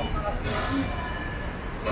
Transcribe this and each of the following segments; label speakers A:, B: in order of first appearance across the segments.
A: 他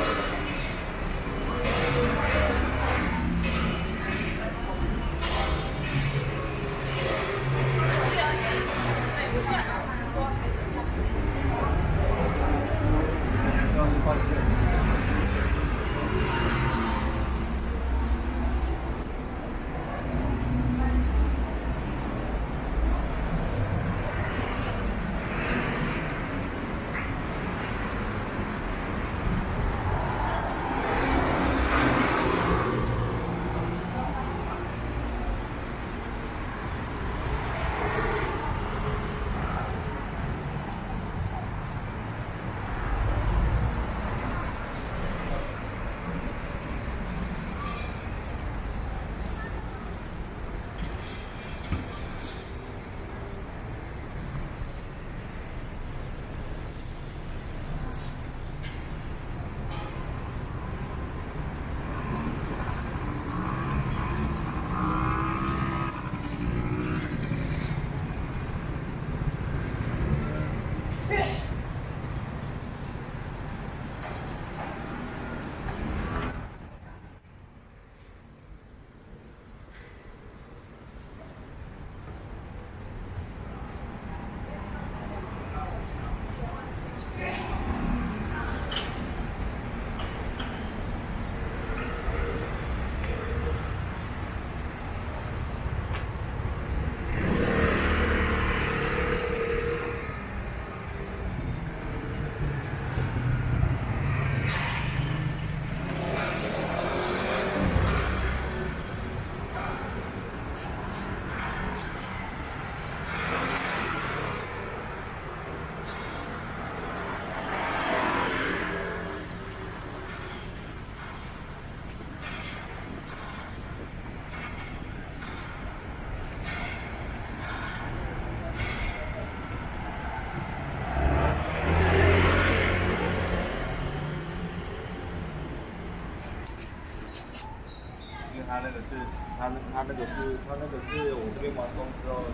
A: 是，我这边完工之后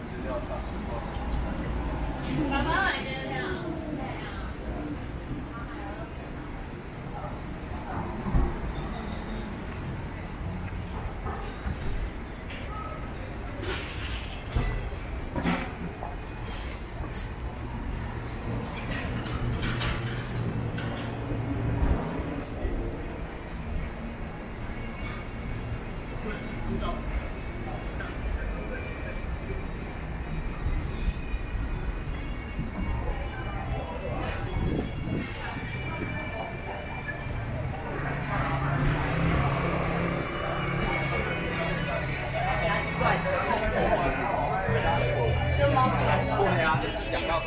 B: 讲到。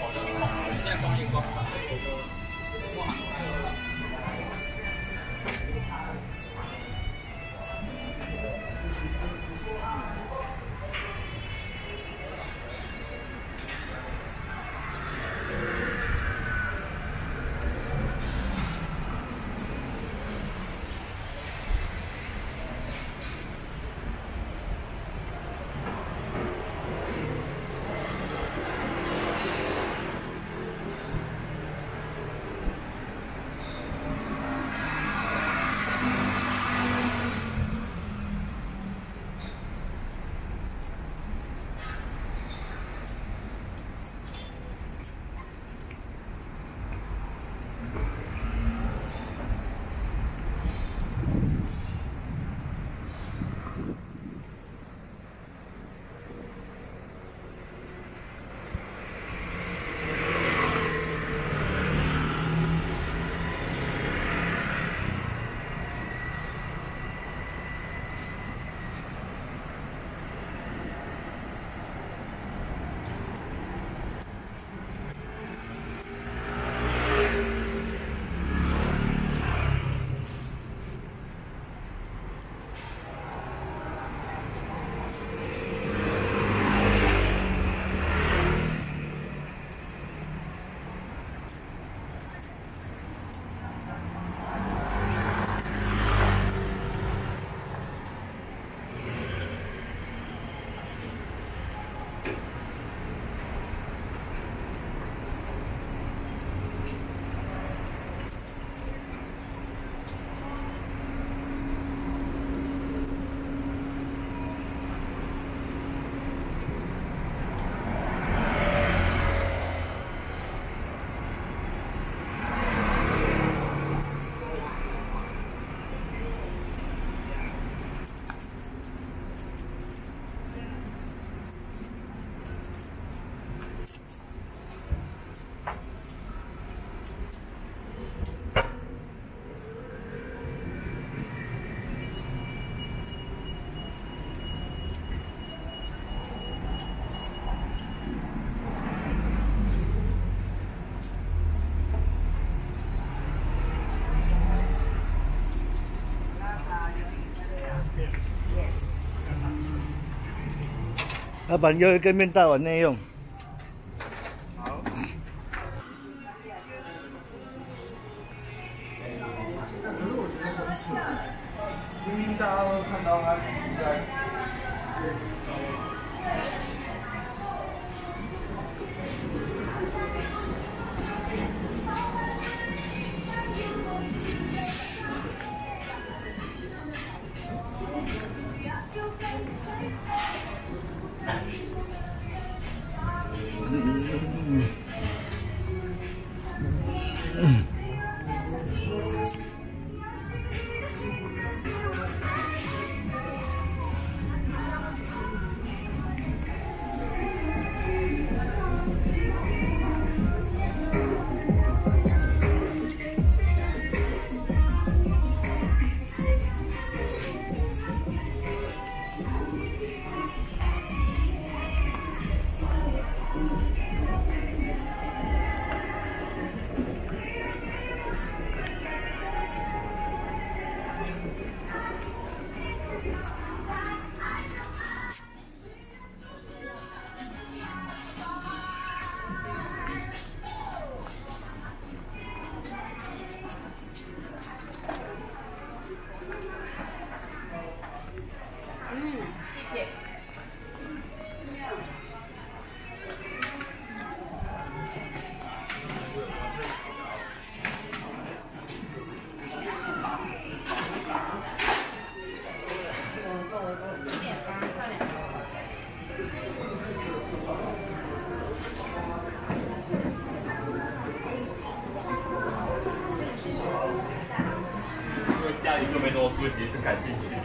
C: 老板又一个面大碗内用。
A: 好。大家都看到他面那
D: 么书籍是感兴趣的。